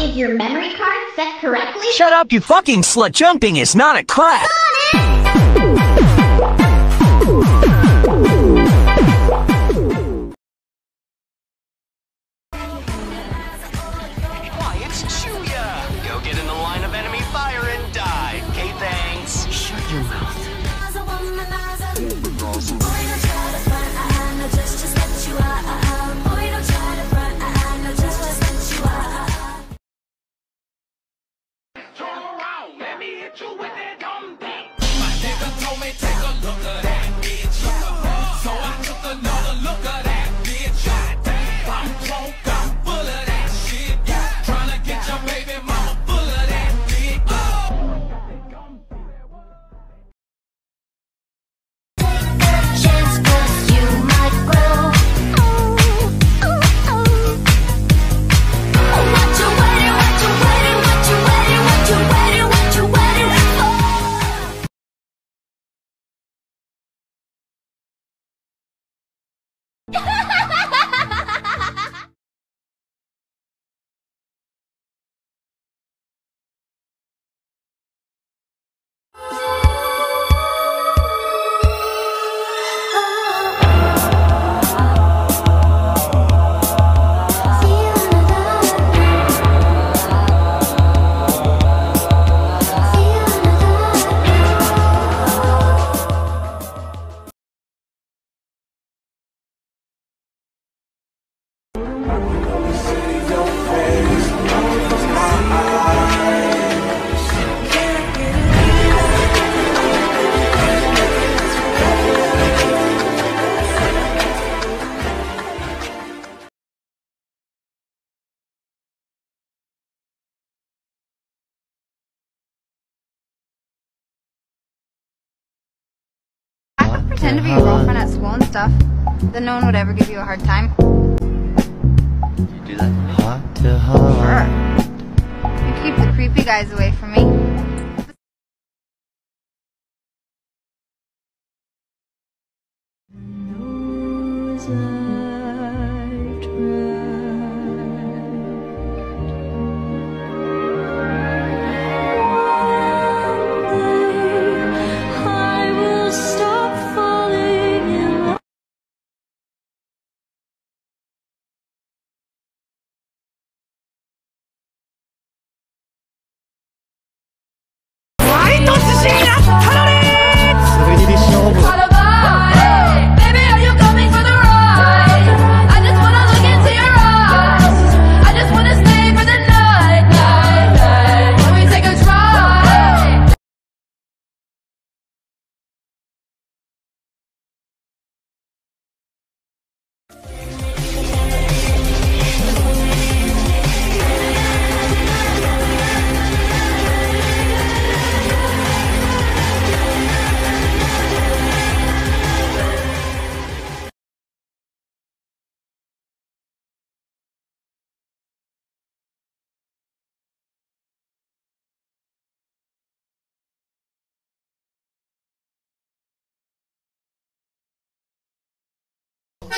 Is your memory card set correctly? Shut up, you fucking slut. Jumping is not a clap. Pretend to be your girlfriend at school and stuff. Then no one would ever give you a hard time. You do that for me? Heart to hot. Sure. You keep the creepy guys away from me.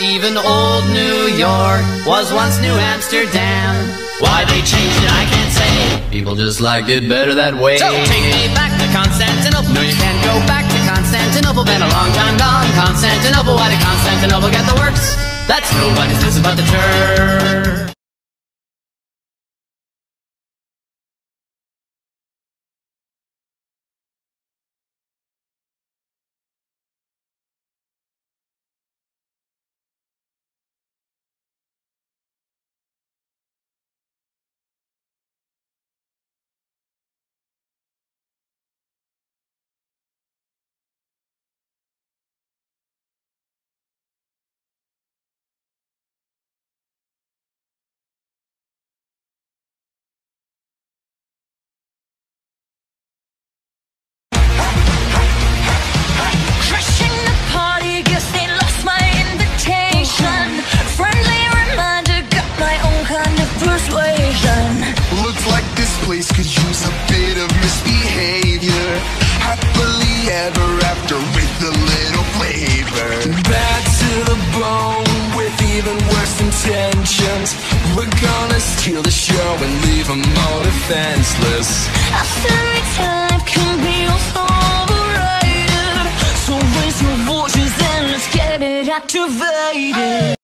Even old New York was once New Amsterdam. Why they changed it, I can't say. People just liked it better that way. So take me back to Constantinople. No, you can't go back to Constantinople. Been a long time gone. Constantinople, why did Constantinople get the works? That's nobody's business but the Turks. Place could use a bit of misbehavior. Happily ever after with a little flavor. Bad to the bone with even worse intentions. We're gonna steal the show and leave them all defenseless. A stereotype can be overrated. So raise your voices and let's get it activated.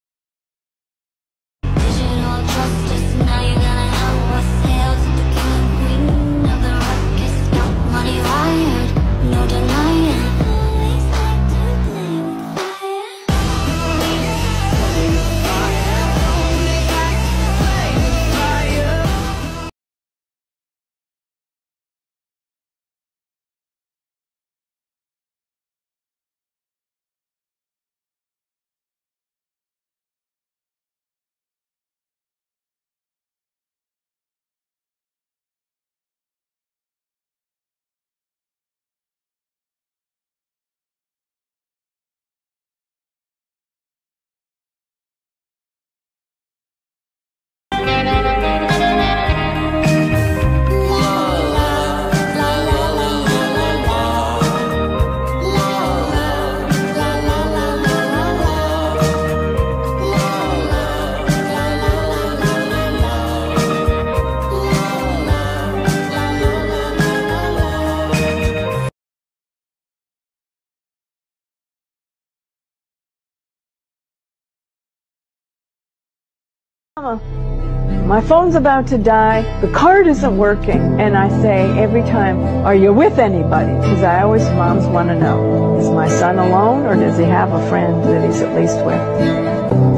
My phone's about to die. The card isn't working. And I say every time, Are you with anybody? Because I always, moms want to know, is my son alone or does he have a friend that he's at least with?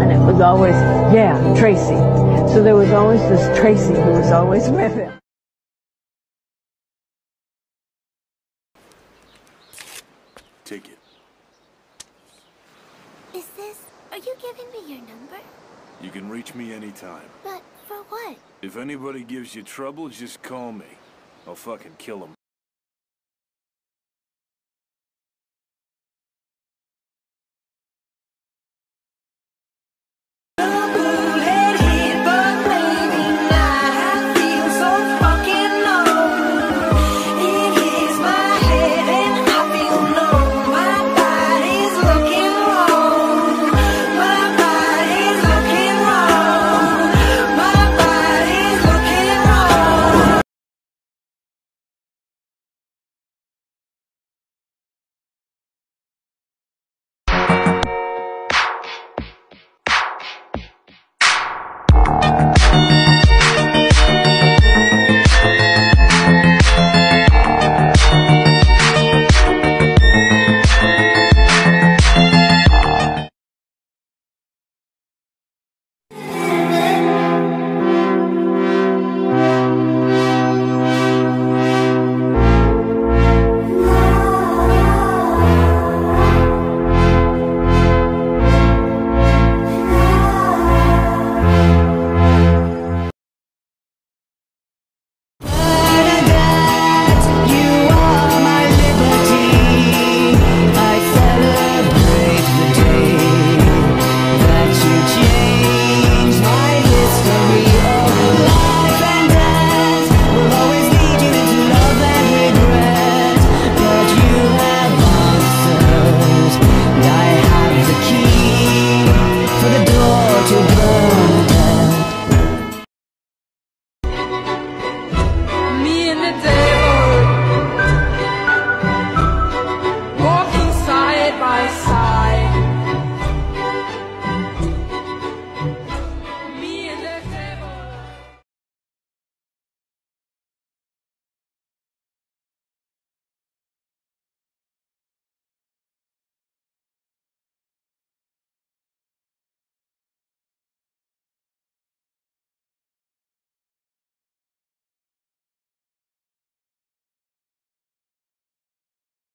And it was always, Yeah, Tracy. So there was always this Tracy who was always with him. Take it. Is this. Are you giving me your number? You can reach me anytime. But for what? If anybody gives you trouble, just call me. I'll fucking kill them.